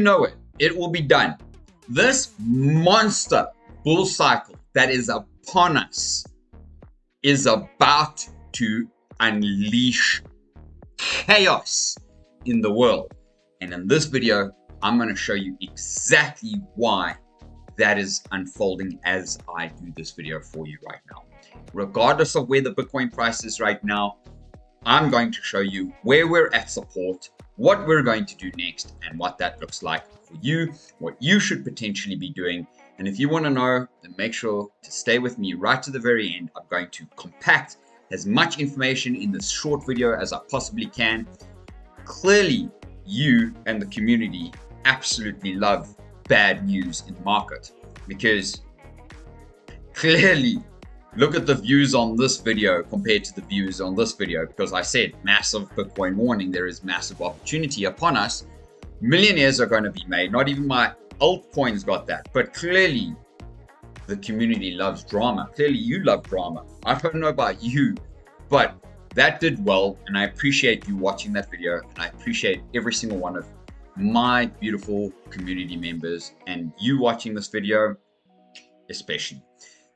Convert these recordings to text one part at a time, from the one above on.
know it, it will be done. This monster bull cycle that is upon us is about to unleash chaos in the world. And in this video, I'm going to show you exactly why that is unfolding as I do this video for you right now. Regardless of where the Bitcoin price is right now, I'm going to show you where we're at support, what we're going to do next, and what that looks like for you, what you should potentially be doing. And if you want to know, then make sure to stay with me right to the very end. I'm going to compact as much information in this short video as I possibly can. Clearly, you and the community absolutely love bad news in the market because clearly look at the views on this video compared to the views on this video because I said massive Bitcoin warning there is massive opportunity upon us millionaires are going to be made not even my altcoins got that but clearly the community loves drama clearly you love drama I don't know about you but that did well and I appreciate you watching that video and I appreciate every single one of my beautiful community members and you watching this video especially.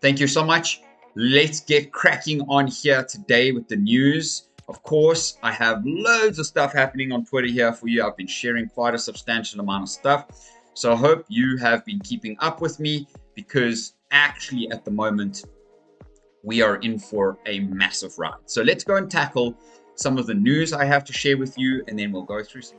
Thank you so much. Let's get cracking on here today with the news. Of course, I have loads of stuff happening on Twitter here for you. I've been sharing quite a substantial amount of stuff. So I hope you have been keeping up with me because actually at the moment, we are in for a massive ride. So let's go and tackle some of the news I have to share with you and then we'll go through some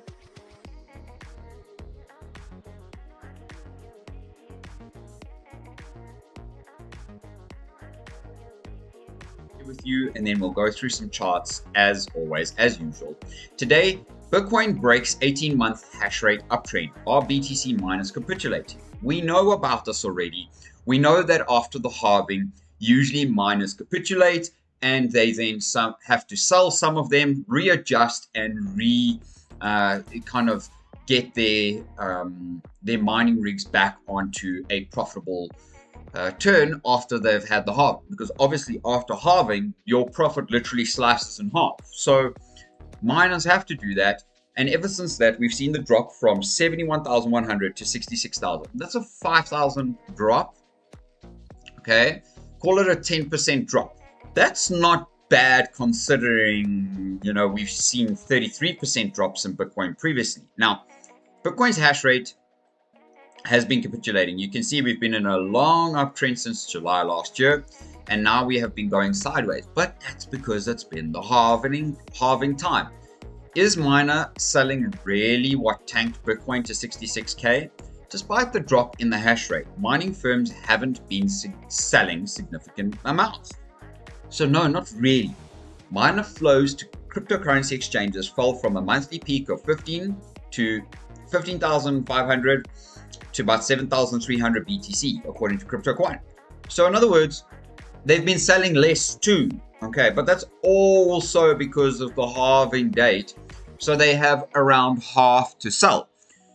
with you and then we'll go through some charts as always, as usual. Today, Bitcoin breaks 18 month hash rate uptrend. Are BTC miners capitulating? We know about this already. We know that after the halving, usually miners capitulate and they then some have to sell some of them, readjust and re uh, kind of get their um, their mining rigs back onto a profitable uh, turn after they've had the halving. Because obviously after halving your profit literally slices in half. So miners have to do that. And ever since that we've seen the drop from 71,100 to 66,000 that's a 5,000 drop. Okay? Call it a 10% drop. That's not bad considering you know we've seen 33% drops in bitcoin previously. Now bitcoin's hash rate has been capitulating. You can see we've been in a long uptrend since July last year, and now we have been going sideways. But that's because it's been the halving, halving time. Is Miner selling really what tanked Bitcoin to 66k? Despite the drop in the hash rate, mining firms haven't been selling significant amounts. So no, not really. Miner flows to cryptocurrency exchanges fell from a monthly peak of 15 to 15,500 to about 7,300 BTC, according to CryptoQuant. So in other words, they've been selling less too, okay? But that's also because of the halving date. So they have around half to sell.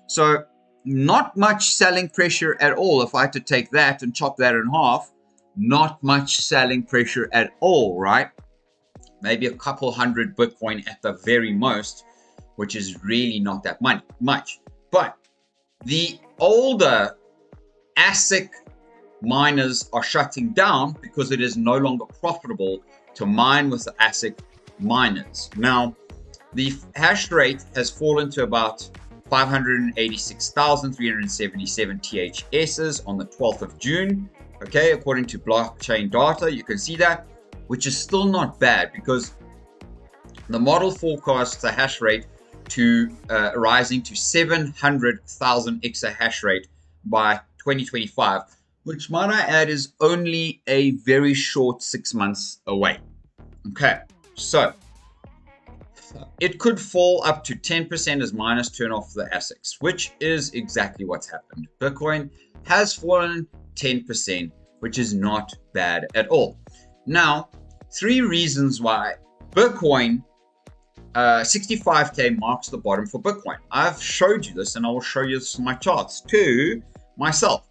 So not much selling pressure at all. If I had to take that and chop that in half, not much selling pressure at all, right? Maybe a couple hundred Bitcoin at the very most, which is really not that much. But the older ASIC miners are shutting down because it is no longer profitable to mine with the ASIC miners. Now, the hash rate has fallen to about 586,377 THSs on the 12th of June. Okay, according to blockchain data, you can see that, which is still not bad because the model forecasts the hash rate to uh, rising to 700,000 exahash rate by 2025, which might I add is only a very short six months away. Okay, so it could fall up to 10% as miners turn off the ASICs, which is exactly what's happened. Bitcoin has fallen 10%, which is not bad at all. Now, three reasons why Bitcoin uh, 65k marks the bottom for Bitcoin. I've showed you this and I will show you my charts to myself.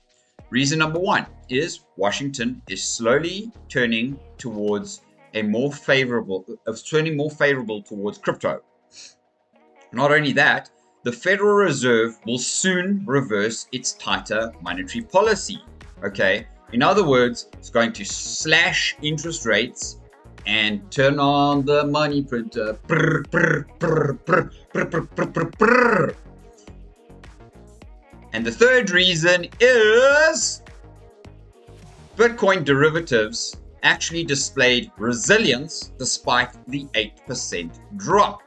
Reason number one is Washington is slowly turning towards a more favorable, uh, turning more favorable towards crypto. Not only that, the Federal Reserve will soon reverse its tighter monetary policy. Okay, in other words, it's going to slash interest rates and turn on the money printer. And the third reason is Bitcoin derivatives actually displayed resilience despite the 8% drop.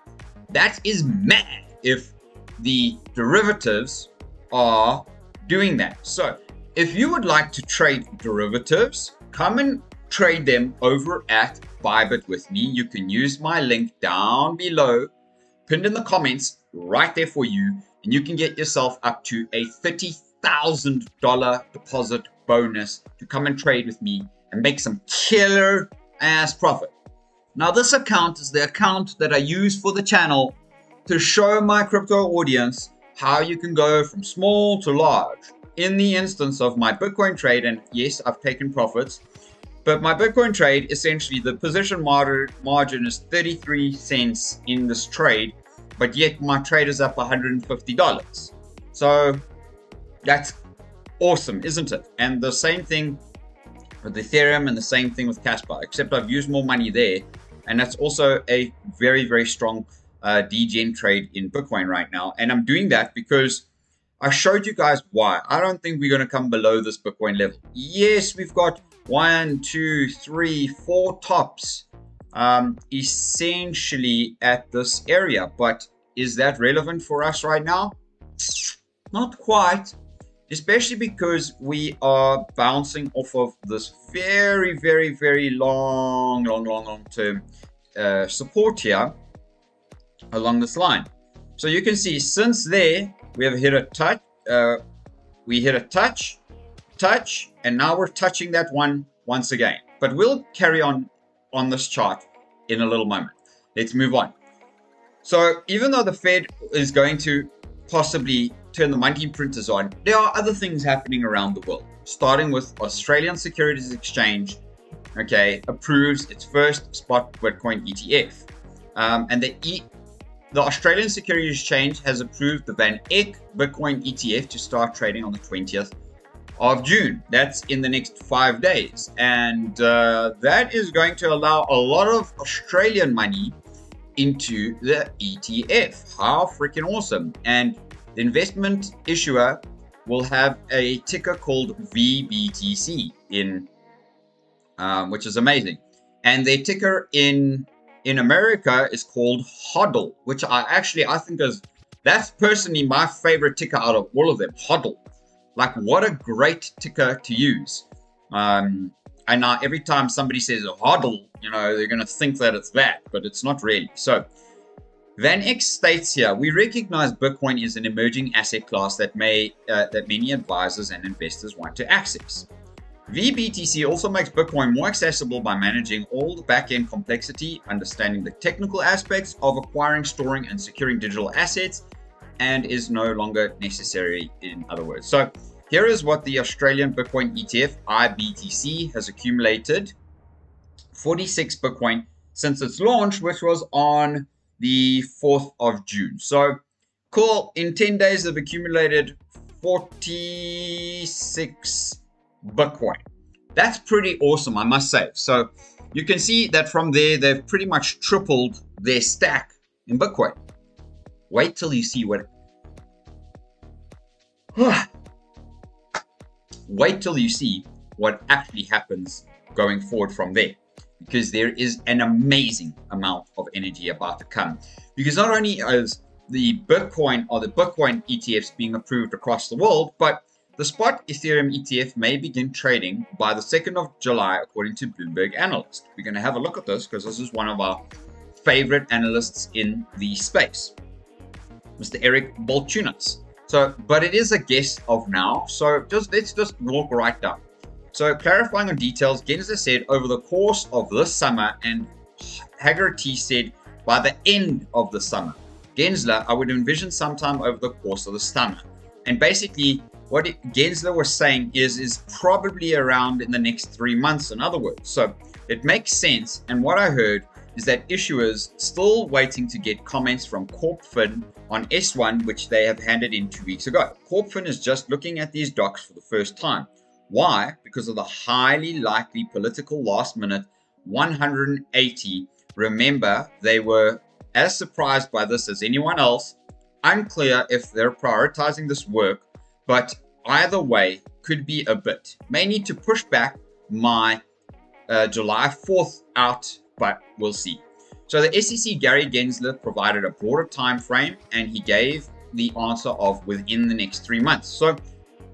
That is mad if the derivatives are doing that. So, if you would like to trade derivatives, come and trade them over at Bybit with me. You can use my link down below, pinned in the comments, right there for you, and you can get yourself up to a $30,000 deposit bonus to come and trade with me and make some killer ass profit. Now, this account is the account that I use for the channel to show my crypto audience how you can go from small to large. In the instance of my Bitcoin trade, and yes, I've taken profits, but my Bitcoin trade, essentially, the position margin is 33 cents in this trade, but yet my trade is up $150. So that's awesome, isn't it? And the same thing with Ethereum and the same thing with Casper, except I've used more money there. And that's also a very, very strong uh, degen trade in Bitcoin right now. And I'm doing that because I showed you guys why. I don't think we're going to come below this Bitcoin level. Yes, we've got one, two, three, four tops um, essentially at this area. But is that relevant for us right now? Not quite especially because we are bouncing off of this very, very, very long, long, long, long term uh, support here along this line. So you can see since there, we have hit a touch, uh, we hit a touch, touch, and now we're touching that one once again. But we'll carry on on this chart in a little moment. Let's move on. So even though the Fed is going to possibly turn the money printers on, there are other things happening around the world, starting with Australian Securities Exchange, okay, approves its first spot Bitcoin ETF. Um, and the, e- the Australian Securities Exchange has approved the Van Eck Bitcoin ETF to start trading on the 20th of June. That's in the next five days. And uh, that is going to allow a lot of Australian money into the ETF. How freaking awesome! And the investment issuer will have a ticker called VBTC in, um, which is amazing. And their ticker in in America is called HODL, which I actually I think is that's personally my favorite ticker out of all of them. HODL, like what a great ticker to use. Um, and now every time somebody says a HODL, you know they're going to think that it's that, but it's not really. So Van Eck states here, we recognize Bitcoin is an emerging asset class that may uh, that many advisors and investors want to access. VBTC also makes Bitcoin more accessible by managing all the back-end complexity, understanding the technical aspects of acquiring, storing, and securing digital assets, and is no longer necessary in other words. So here is what the Australian Bitcoin ETF, IBTC, has accumulated 46 Bitcoin since its launch, which was on the 4th of June. So, cool. In 10 days, they've accumulated 46 Bitcoin. That's pretty awesome, I must say. So, you can see that from there, they've pretty much tripled their stack in Bitcoin. Wait till you see what. Wait till you see what actually happens going forward from there because there is an amazing amount of energy about to come. Because not only is the Bitcoin or the Bitcoin ETFs being approved across the world, but the spot Ethereum ETF may begin trading by the 2nd of July, according to Bloomberg Analyst. We're going to have a look at this because this is one of our favorite analysts in the space, Mr. Eric Balchunas. So, but it is a guess of now. So just let's just walk right down. So clarifying on details, Gensler said over the course of this summer, and Hagerty said by the end of the summer. Gensler, I would envision sometime over the course of the summer. And basically, what Gensler was saying is is probably around in the next three months. In other words, so it makes sense. And what I heard is that issuers still waiting to get comments from CorpFin on S1, which they have handed in two weeks ago. Corpfin is just looking at these docs for the first time. Why? Because of the highly likely political last minute 180. Remember, they were as surprised by this as anyone else. Unclear if they're prioritizing this work, but either way could be a bit. May need to push back my uh, July 4th out, but we'll see. So the SEC Gary Gensler provided a broader time frame and he gave the answer of within the next three months. So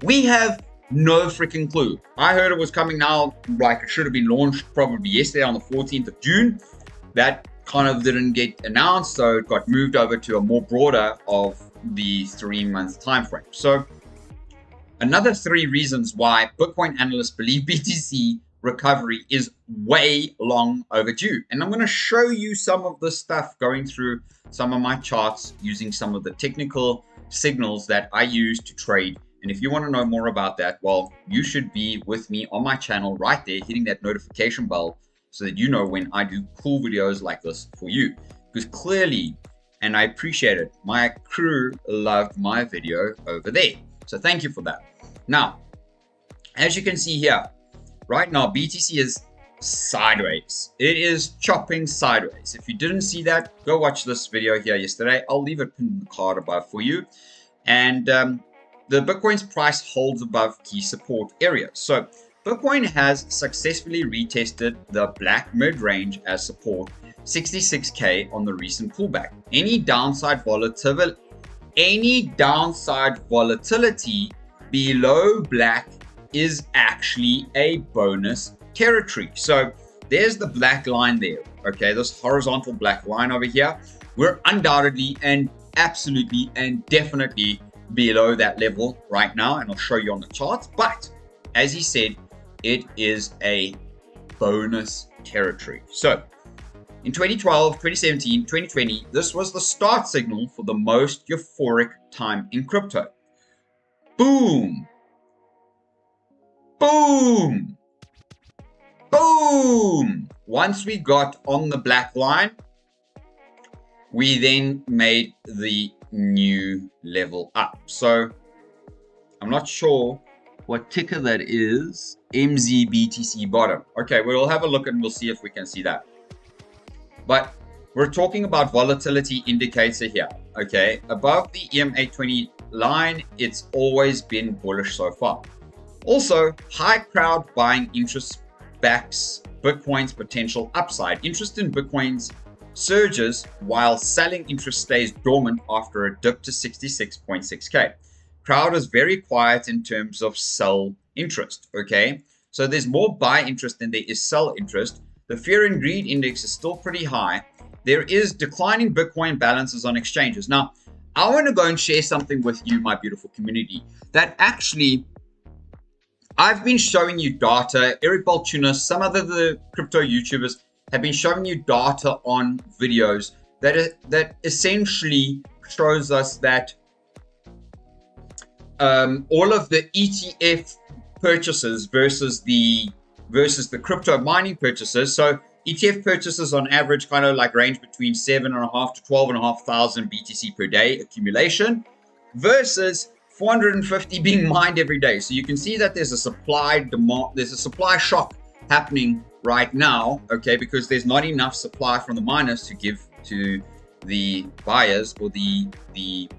we have no freaking clue. I heard it was coming now, like it should have been launched probably yesterday on the 14th of June. That kind of didn't get announced, so it got moved over to a more broader of the three month time frame. So another three reasons why Bitcoin analysts believe BTC recovery is way long overdue. And I'm going to show you some of the stuff going through some of my charts using some of the technical signals that I use to trade. And if you want to know more about that, well, you should be with me on my channel right there, hitting that notification bell so that you know when I do cool videos like this for you. Because clearly, and I appreciate it, my crew loved my video over there. So thank you for that. Now, as you can see here, Right now, BTC is sideways. It is chopping sideways. If you didn't see that, go watch this video here yesterday. I'll leave it pinned in the card above for you. And um, the Bitcoin's price holds above key support area. So Bitcoin has successfully retested the black mid-range as support 66k on the recent pullback. Any downside volatility any downside volatility below black is actually a bonus territory. So there's the black line there. Okay, this horizontal black line over here. We're undoubtedly and absolutely and definitely below that level right now, and I'll show you on the charts. But as he said, it is a bonus territory. So in 2012, 2017, 2020, this was the start signal for the most euphoric time in crypto. Boom! Boom! Boom! Once we got on the black line, we then made the new level up. So I'm not sure what ticker that is. MZBTC bottom. Okay, we'll have a look and we'll see if we can see that. But we're talking about volatility indicator here. Okay, above the EM820 line, it's always been bullish so far. Also, high crowd buying interest backs Bitcoin's potential upside. Interest in Bitcoin's surges while selling interest stays dormant after a dip to 66.6k. Crowd is very quiet in terms of sell interest, okay? So there's more buy interest than there is sell interest. The fear and greed index is still pretty high. There is declining Bitcoin balances on exchanges. Now, I want to go and share something with you, my beautiful community, that actually I've been showing you data. Eric Balchunas, some other the crypto YouTubers have been showing you data on videos that that essentially shows us that um, all of the ETF purchases versus the versus the crypto mining purchases. So ETF purchases on average kind of like range between seven and a half to twelve and a half thousand BTC per day accumulation versus 450 being mined every day. So you can see that there's a supply demand, there's a supply shock happening right now, okay, because there's not enough supply from the miners to give to the buyers or the the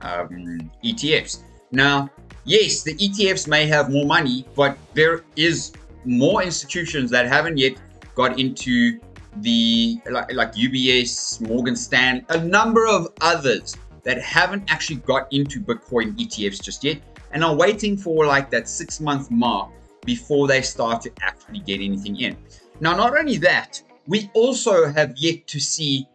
um, ETFs. Now, yes, the ETFs may have more money, but there is more institutions that haven't yet got into the like, like UBS, Morgan Stanley, a number of others that haven't actually got into Bitcoin ETFs just yet and are waiting for like that six month mark before they start to actually get anything in. Now, not only that, we also have yet to see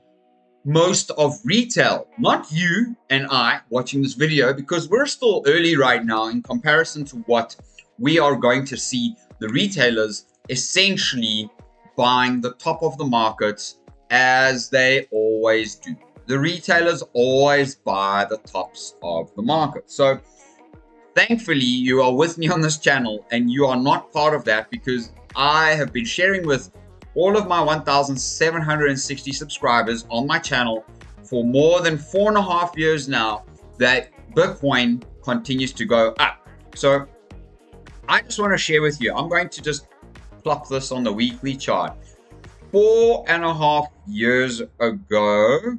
most of retail, not you and I watching this video, because we're still early right now in comparison to what we are going to see the retailers essentially buying the top of the markets as they always do the retailers always buy the tops of the market. So thankfully you are with me on this channel and you are not part of that because I have been sharing with all of my 1,760 subscribers on my channel for more than four and a half years now that Bitcoin continues to go up. So I just want to share with you, I'm going to just plop this on the weekly chart. Four and a half years ago,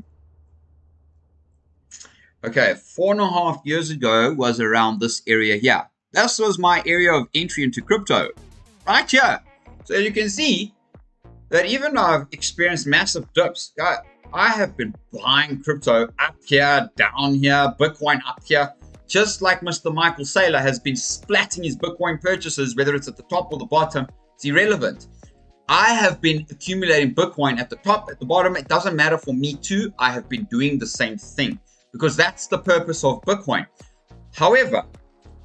okay, four and a half years ago was around this area here. This was my area of entry into crypto, right here. So you can see that even though I've experienced massive dips, I have been buying crypto up here, down here, Bitcoin up here, just like Mr. Michael Saylor has been splatting his Bitcoin purchases, whether it's at the top or the bottom, it's irrelevant. I have been accumulating Bitcoin at the top, at the bottom. It doesn't matter for me too. I have been doing the same thing because that's the purpose of Bitcoin. However,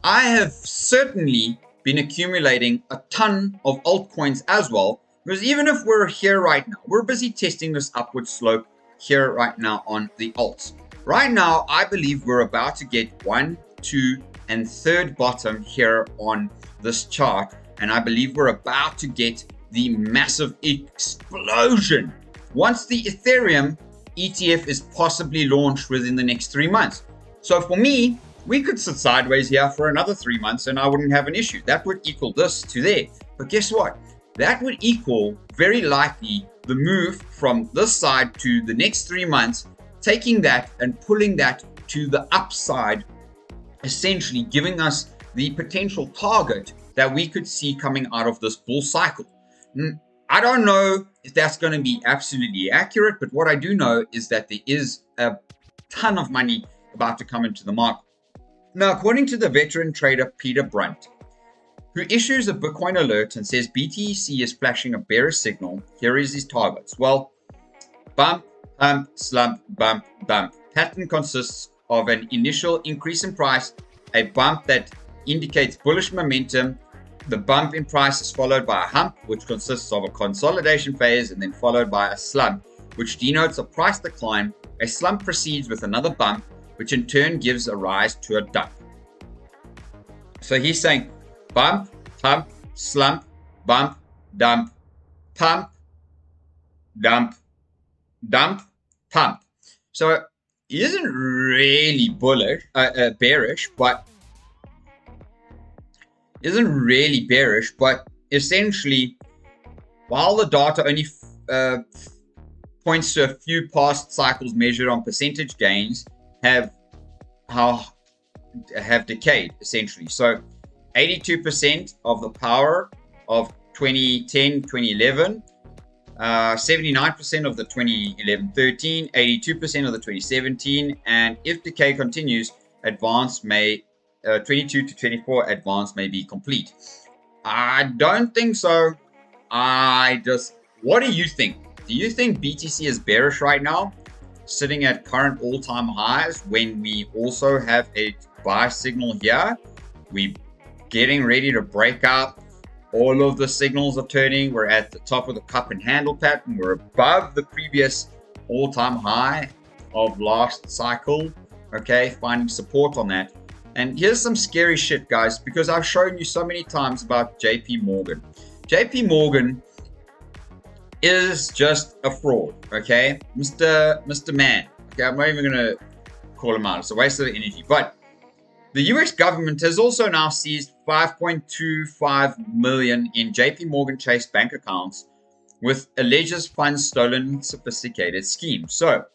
I have certainly been accumulating a ton of altcoins as well because even if we're here right now, we're busy testing this upward slope here right now on the alts. Right now, I believe we're about to get one, two, and third bottom here on this chart. And I believe we're about to get the massive explosion once the Ethereum ETF is possibly launched within the next three months. So for me, we could sit sideways here for another three months and I wouldn't have an issue. That would equal this to there. But guess what? That would equal very likely the move from this side to the next three months, taking that and pulling that to the upside, essentially giving us the potential target that we could see coming out of this bull cycle. I don't know if that's going to be absolutely accurate, but what I do know is that there is a ton of money about to come into the market. Now, according to the veteran trader Peter Brandt, who issues a Bitcoin alert and says BTC is flashing a bearish signal, here is his targets. Well, bump, bump, slump, bump, bump. Pattern consists of an initial increase in price, a bump that indicates bullish momentum, the bump in price is followed by a hump, which consists of a consolidation phase, and then followed by a slump, which denotes a price decline. A slump proceeds with another bump, which in turn gives a rise to a dump. So he's saying bump, hump, slump, bump, dump, pump, dump, dump, pump. So he isn't really bullish, uh, uh, bearish, but isn't really bearish, but essentially, while the data only uh, points to a few past cycles measured on percentage gains, have how have decayed essentially. So, 82% of the power of 2010, 2011. Uh, 79% of the 2011-13, 82% of the 2017, and if decay continues, advance may uh, 22 to 24 advance may be complete. I don't think so. I just, what do you think? Do you think BTC is bearish right now? Sitting at current all-time highs when we also have a buy signal here. We getting ready to break out. All of the signals are turning. We're at the top of the cup and handle pattern. We're above the previous all-time high of last cycle. Okay, finding support on that. And here's some scary shit, guys, because I've shown you so many times about JP Morgan. JP Morgan is just a fraud, okay? Mr. Mr. Man. Okay, I'm not even gonna call him out. It's a waste of energy. But the US government has also now seized 5.25 million in JP Morgan Chase bank accounts with alleged funds stolen sophisticated schemes. So,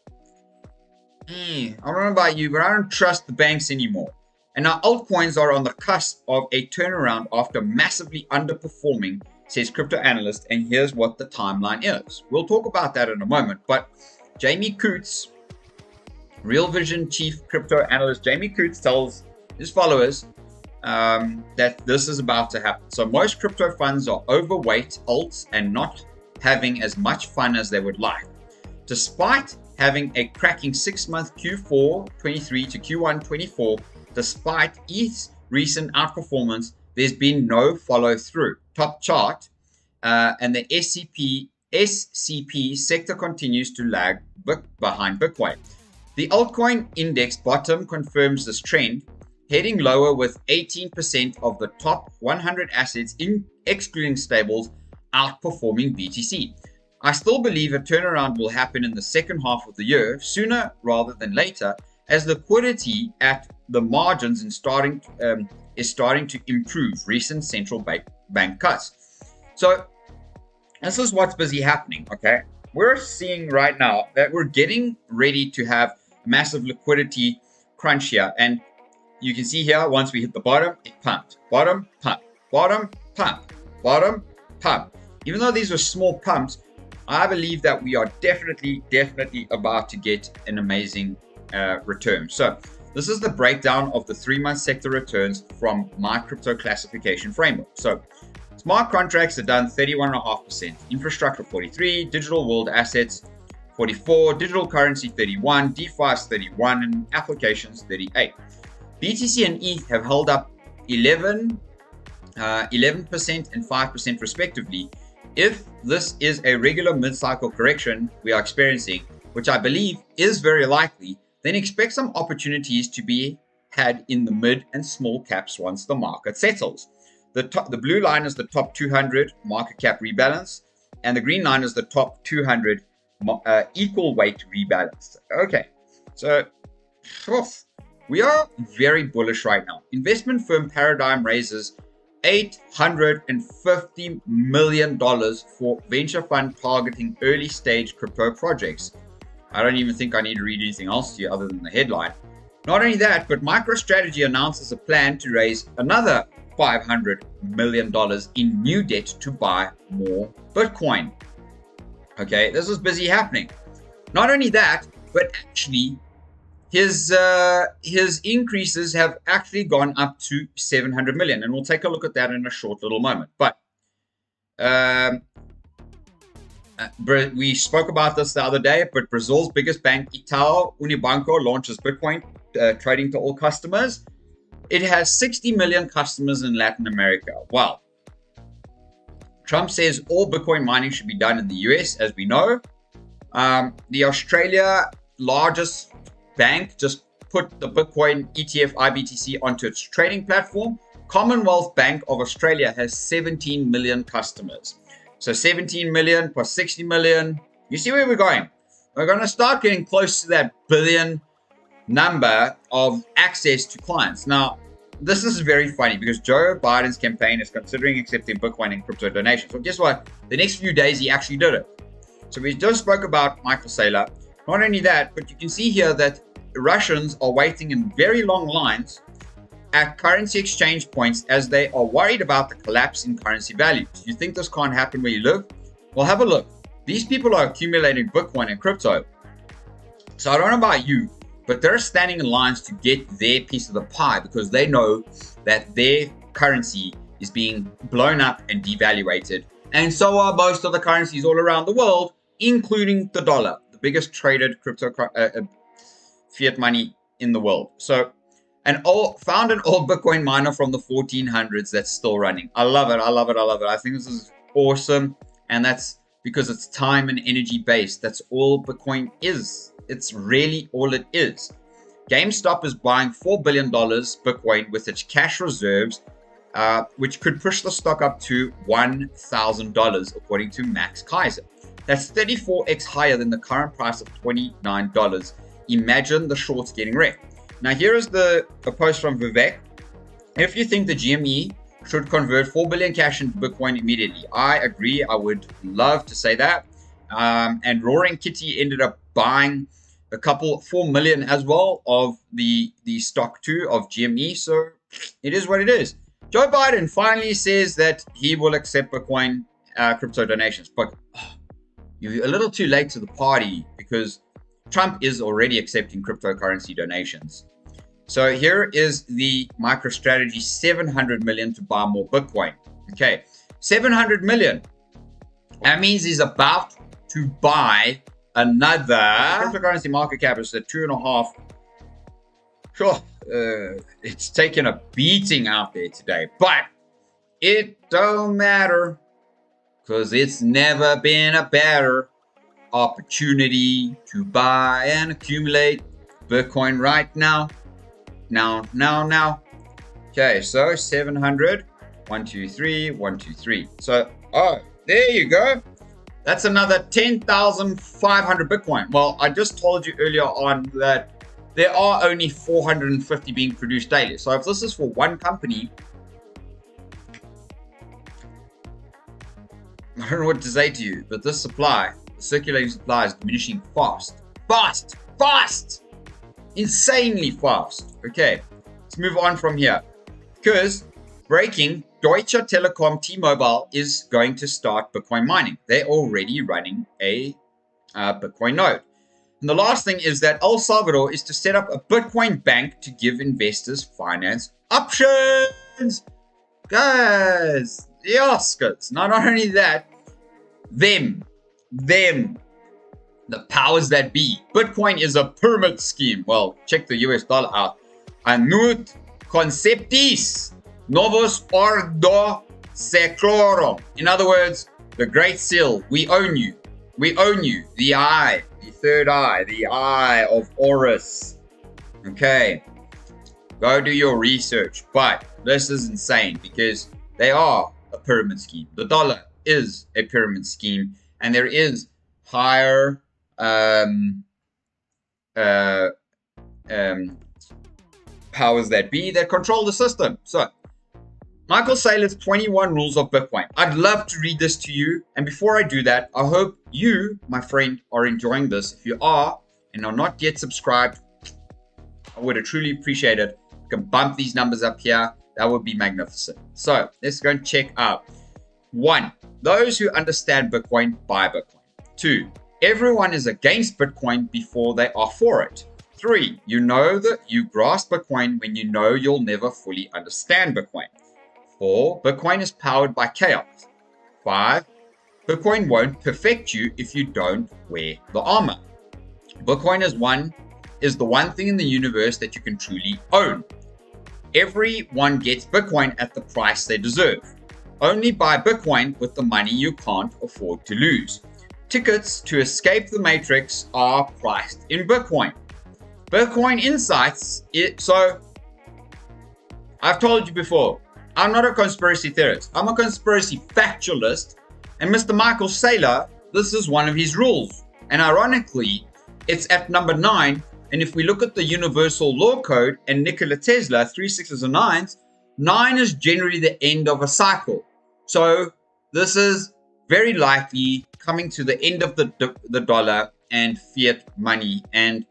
hmm, I don't know about you, but I don't trust the banks anymore. And now altcoins are on the cusp of a turnaround after massively underperforming, says crypto analyst. And here's what the timeline is. We'll talk about that in a moment. But Jamie Coutts, Real Vision chief crypto analyst Jamie Coutts tells his followers um, that this is about to happen. So most crypto funds are overweight alts and not having as much fun as they would like. Despite having a cracking six month Q4 23 to Q1 24, Despite ETH's recent outperformance, there's been no follow through. Top chart, uh, and the SCP SCP sector continues to lag behind Bitcoin. The altcoin index bottom confirms this trend, heading lower with 18% of the top 100 assets, in, excluding stables, outperforming BTC. I still believe a turnaround will happen in the second half of the year, sooner rather than later, as liquidity at the margins and starting um, is starting to improve recent central bank, bank cuts. So this is what's busy happening, okay? We're seeing right now that we're getting ready to have massive liquidity crunch here. And you can see here, once we hit the bottom, it pumped. Bottom, pump. Bottom, pump. Bottom, pump. Even though these are small pumps, I believe that we are definitely, definitely about to get an amazing uh, return. So this is the breakdown of the three-month sector returns from my crypto classification framework. So smart contracts are done 31.5%, infrastructure 43, digital world assets 44, digital currency 31, DeFi 31, and applications 38. BTC and ETH have held up 11, uh, 11% and 5% respectively. If this is a regular mid-cycle correction we are experiencing, which I believe is very likely, then expect some opportunities to be had in the mid and small caps once the market settles. The, top, the blue line is the top 200 market cap rebalance, and the green line is the top 200 uh, equal weight rebalance. Okay, so we are very bullish right now. Investment firm Paradigm raises $850 million for venture fund targeting early stage crypto projects. I don't even think I need to read anything else to you other than the headline. Not only that, but MicroStrategy announces a plan to raise another $500 million in new debt to buy more Bitcoin. Okay, this is busy happening. Not only that, but actually, his uh, his increases have actually gone up to 700 million, and we'll take a look at that in a short little moment. But um, uh, we spoke about this the other day, but Brazil's biggest bank, Itaú Unibanco, launches Bitcoin uh, trading to all customers. It has 60 million customers in Latin America. Wow. Trump says all Bitcoin mining should be done in the US, as we know. Um, the Australia largest bank just put the Bitcoin ETF IBTC onto its trading platform. Commonwealth Bank of Australia has 17 million customers. So 17 million plus 60 million. You see where we're going? We're going to start getting close to that billion number of access to clients. Now, this is very funny because Joe Biden's campaign is considering accepting Bitcoin and crypto donations. So guess what? The next few days, he actually did it. So we just spoke about Michael Saylor. Not only that, but you can see here that Russians are waiting in very long lines at currency exchange points as they are worried about the collapse in currency values. You think this can't happen where you live? Well, have a look. These people are accumulating Bitcoin and crypto. So I don't know about you, but they're standing in lines to get their piece of the pie because they know that their currency is being blown up and devaluated. And so are most of the currencies all around the world, including the dollar, the biggest traded crypto uh, uh, fiat money in the world. So an old found an old Bitcoin miner from the 1400s that's still running. I love it. I love it. I love it. I think this is awesome. And that's because it's time and energy based. That's all Bitcoin is. It's really all it is. GameStop is buying $4 billion Bitcoin with its cash reserves, uh, which could push the stock up to $1,000, according to Max Keiser. That's 34x higher than the current price of $29. Imagine the shorts getting wrecked. Now here is the a post from Vivek. If you think the GME should convert 4 billion cash into Bitcoin immediately, I agree. I would love to say that. Um, and Roaring Kitty ended up buying a couple, 4 million as well of the, the stock too of GME. So it is what it is. Joe Biden finally says that he will accept Bitcoin uh, crypto donations. But oh, you're a little too late to the party because Trump is already accepting cryptocurrency donations. So here is the MicroStrategy 700 million to buy more Bitcoin. Okay, 700 million. That means he's about to buy another cryptocurrency market cap is at two and a half. Sure, uh, it's taken a beating out there today, but it don't matter because it's never been a better opportunity to buy and accumulate Bitcoin right now. Now, now, now. Okay, so 700. 1, 2, 3, 1, 2, 3. So, oh, there you go. That's another 10,500 Bitcoin. Well, I just told you earlier on that there are only 450 being produced daily. So if this is for one company, I don't know what to say to you, but this supply, the circulating supply is diminishing fast. Fast! Fast! Insanely fast. Okay, let's move on from here. Because breaking Deutsche Telekom T-Mobile is going to start Bitcoin mining. They're already running a uh, Bitcoin node. And the last thing is that El Salvador is to set up a Bitcoin bank to give investors finance options. Guys, the Oscars. Not only that, them, them, the powers that be. Bitcoin is a pyramid scheme. Well, check the US dollar out. Anut conceptis Novus Ordo Seclorum. In other words, the Great Seal, we own you. We own you. The eye, the third eye, the eye of Horus. Okay. Go do your research. But this is insane because they are a pyramid scheme. The dollar is a pyramid scheme and there is higher um, uh, um, powers that be that control the system. So Michael Saylor's 21 Rules of Bitcoin. I'd love to read this to you. And before I do that, I hope you, my friend, are enjoying this. If you are and are not yet subscribed, I would have truly appreciate it. You can bump these numbers up here. That would be magnificent. So let's go and check out. One, those who understand Bitcoin buy Bitcoin. Two, everyone is against Bitcoin before they are for it. Three, you know that you grasp Bitcoin when you know you'll never fully understand Bitcoin. 4. Bitcoin is powered by chaos. 5. Bitcoin won't perfect you if you don't wear the armor. Bitcoin is one is the one thing in the universe that you can truly own. Everyone gets Bitcoin at the price they deserve. Only buy Bitcoin with the money you can't afford to lose. Tickets to escape the matrix are priced in Bitcoin. Bitcoin Insights, it, so I've told you before, I'm not a conspiracy theorist. I'm a conspiracy factualist. And Mr. Michael Saylor, this is one of his rules. And ironically, it's at number nine. And if we look at the Universal Law Code and Nikola Tesla, three sixes and nines, nine is generally the end of a cycle. So this is very likely coming to the end of the, the dollar and fiat money. And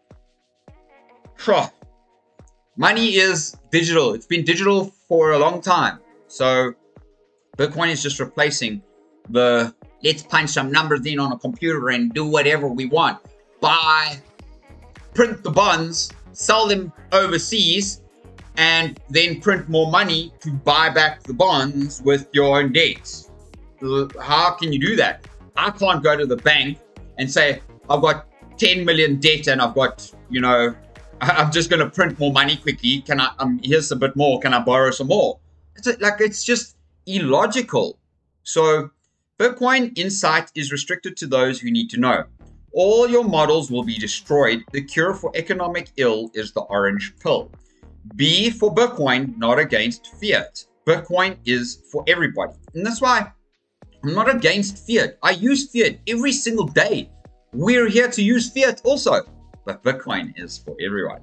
money is digital. It's been digital for a long time. So Bitcoin is just replacing the let's punch some numbers in on a computer and do whatever we want. Buy, print the bonds, sell them overseas, and then print more money to buy back the bonds with your own debts. How can you do that? I can't go to the bank and say, I've got 10 million debt and I've got, you know, I'm just going to print more money quickly. Can I, um, here's a bit more. Can I borrow some more? It's like, it's just illogical. So Bitcoin Insight is restricted to those who need to know. All your models will be destroyed. The cure for economic ill is the orange pill. B for Bitcoin, not against fiat. Bitcoin is for everybody. And that's why I'm not against fiat. I use fiat every single day. We're here to use fiat also but Bitcoin is for everyone.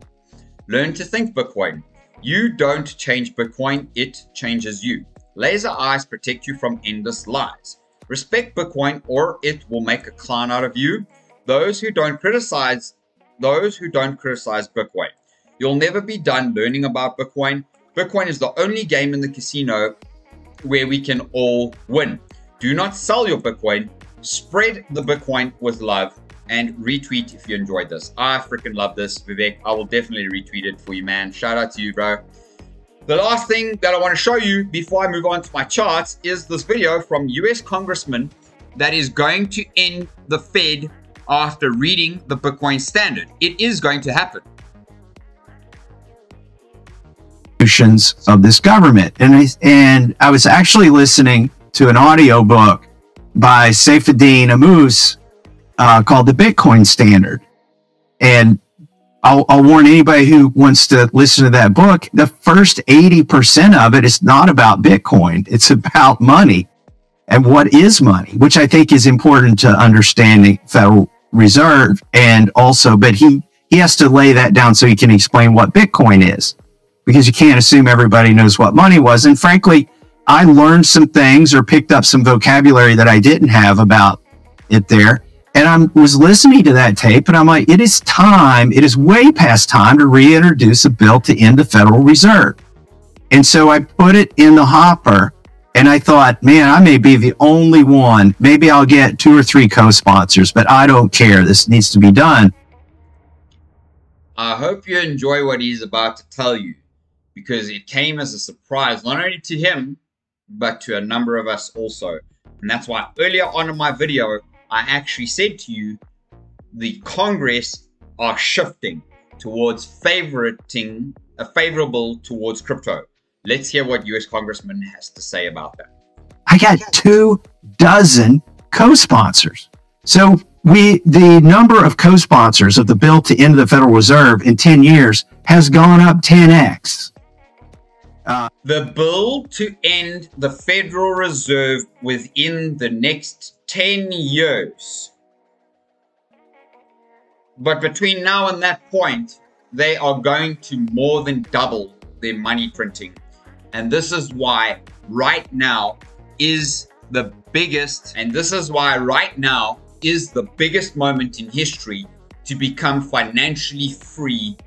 Learn to think Bitcoin. You don't change Bitcoin, it changes you. Laser eyes protect you from endless lies. Respect Bitcoin or it will make a clown out of you. Those who don't criticize those who don't criticize Bitcoin. You'll never be done learning about Bitcoin. Bitcoin is the only game in the casino where we can all win. Do not sell your Bitcoin. Spread the Bitcoin with love and retweet if you enjoyed this. I freaking love this, Vivek. I will definitely retweet it for you, man. Shout out to you, bro. The last thing that I want to show you before I move on to my charts is this video from US Congressman that is going to end the Fed after reading the Bitcoin standard. It is going to happen. Of this government. And I, and I was actually listening to an audio book by Saifedean Ammous uh, called the Bitcoin Standard. And I'll, I'll, warn anybody who wants to listen to that book. The first 80% of it is not about Bitcoin. It's about money. and what is money, which I think is important to understanding Federal Reserve and also, but he, he has to lay that down so he can explain what Bitcoin is because you can't assume everybody knows what money was. And frankly, I learned some things or picked up some vocabulary that I didn't have about it there. And I was listening to that tape and I'm like, it is time, it is way past time to reintroduce a bill to end the Federal Reserve. And so I put it in the hopper and I thought, man, I may be the only one. Maybe I'll get two or three co sponsors, but I don't care. This needs to be done. I hope you enjoy what he's about to tell you because it came as a surprise, not only to him, but to a number of us also. And that's why earlier on in my video, I actually said to you, the Congress are shifting towards favoriting, a uh, favorable towards crypto. Let's hear what US Congressman has to say about that. I got two dozen co-sponsors. So we the number of co-sponsors of the bill to end the Federal Reserve in 10 years has gone up 10x. Uh, the bill to end the Federal Reserve within the next 10 years. But between now and that point, they are going to more than double their money printing. And this is why right now is the biggest, and this is why right now is the biggest moment in history to become financially free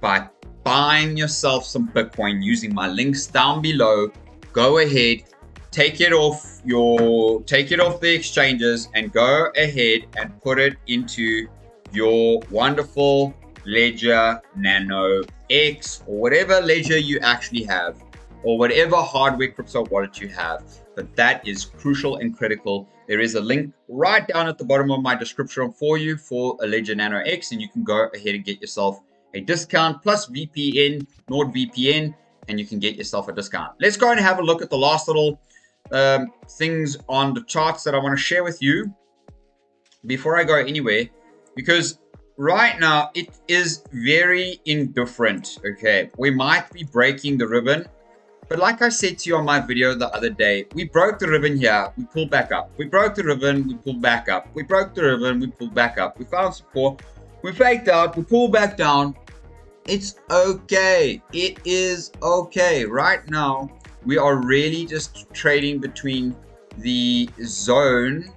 by buying yourself some Bitcoin using my links down below. Go ahead, take it off your take it off the exchanges and go ahead and put it into your wonderful Ledger Nano X or whatever ledger you actually have or whatever hardware crypto wallet you have. But that is crucial and critical. There is a link right down at the bottom of my description for you for a Ledger Nano X, and you can go ahead and get yourself a discount plus VPN, NordVPN, and you can get yourself a discount. Let's go and have a look at the last little um, things on the charts that I want to share with you before I go anywhere, because right now it is very indifferent. Okay, we might be breaking the ribbon but like I said to you on my video the other day, we broke the ribbon here, we pulled back up. We broke the ribbon, we pulled back up. We broke the ribbon, we pulled back up. We found support, we faked out, we pulled back down. It's okay. It is okay. Right now, we are really just trading between the zone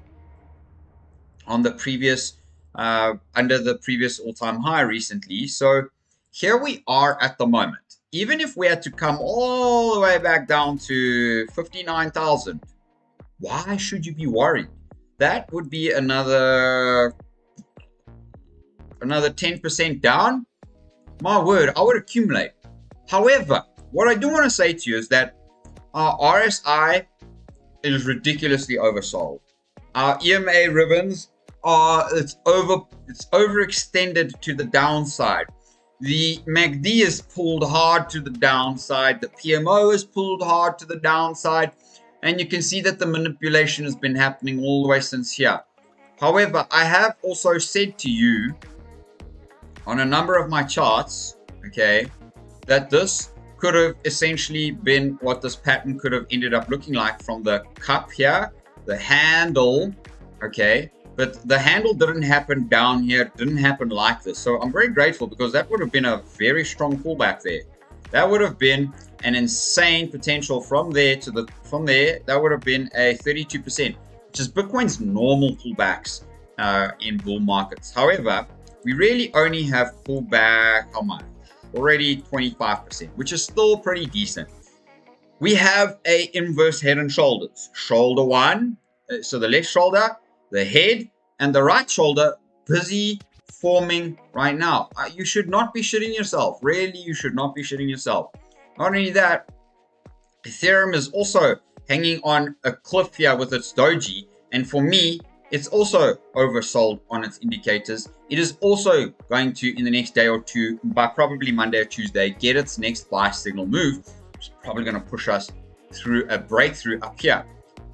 on the previous, uh, under the previous all-time high recently. So here we are at the moment even if we had to come all the way back down to 59,000, why should you be worried? That would be another another 10% down. My word, I would accumulate. However, what I do want to say to you is that our RSI is ridiculously oversold. Our EMA ribbons are it's over it's overextended to the downside. The MACD is pulled hard to the downside. The PMO is pulled hard to the downside. And you can see that the manipulation has been happening all the way since here. However, I have also said to you on a number of my charts, okay, that this could have essentially been what this pattern could have ended up looking like from the cup here, the handle, okay, but the handle didn't happen down here, didn't happen like this. So I'm very grateful because that would have been a very strong pullback there. That would have been an insane potential from there to the from there. That would have been a 32%, which is Bitcoin's normal pullbacks uh, in bull markets. However, we really only have pullback, how much? Already 25%, which is still pretty decent. We have a inverse head and shoulders. Shoulder one, uh, so the left shoulder the head and the right shoulder busy forming right now. Uh, you should not be shitting yourself. Really, you should not be shitting yourself. Not only that, Ethereum is also hanging on a cliff here with its doji. And for me, it's also oversold on its indicators. It is also going to, in the next day or two, by probably Monday or Tuesday, get its next buy signal move, It's probably going to push us through a breakthrough up here.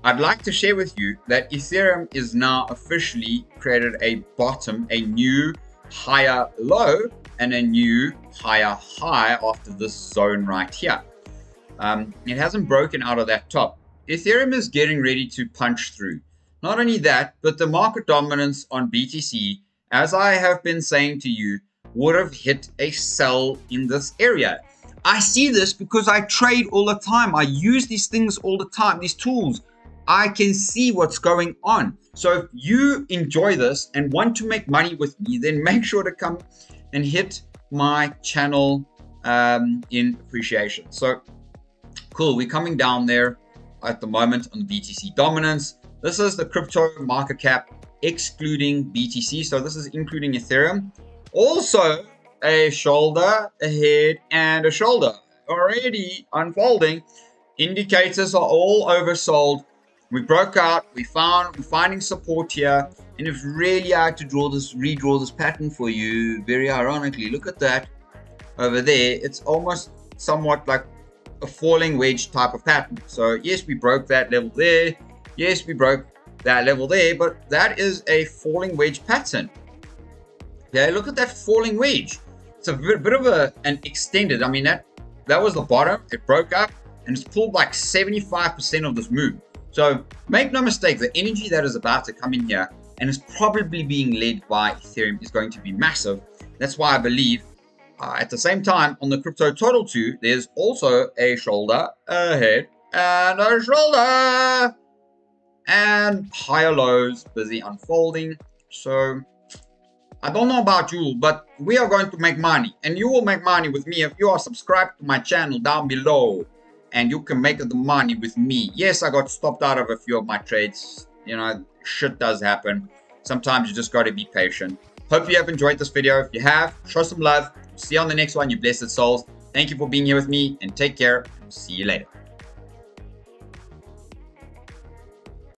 I'd like to share with you that Ethereum is now officially created a bottom, a new higher low and a new higher high after this zone right here. Um, it hasn't broken out of that top. Ethereum is getting ready to punch through. Not only that, but the market dominance on BTC, as I have been saying to you, would have hit a sell in this area. I see this because I trade all the time. I use these things all the time, these tools. I can see what's going on. So if you enjoy this and want to make money with me, then make sure to come and hit my channel um, in appreciation. So cool, we're coming down there at the moment on BTC dominance. This is the crypto market cap excluding BTC. So this is including Ethereum. Also a shoulder, a head, and a shoulder already unfolding. Indicators are all oversold. We broke out, we found, we're finding support here. And if really I had to draw this, redraw this pattern for you, very ironically, look at that over there. It's almost somewhat like a falling wedge type of pattern. So yes, we broke that level there. Yes, we broke that level there, but that is a falling wedge pattern. Okay, look at that falling wedge. It's a bit, bit of a, an extended, I mean, that, that was the bottom, it broke up, and it's pulled like 75% of this move. So make no mistake, the energy that is about to come in here and is probably being led by Ethereum is going to be massive. That's why I believe uh, at the same time on the crypto total 2, there's also a shoulder, a head, and a shoulder, and higher lows busy unfolding. So I don't know about you, but we are going to make money. And you will make money with me if you are subscribed to my channel down below. And you can make the money with me. Yes, I got stopped out of a few of my trades. You know, shit does happen. Sometimes you just got to be patient. Hope you have enjoyed this video. If you have, show some love. See you on the next one, you blessed souls. Thank you for being here with me and take care. See you later.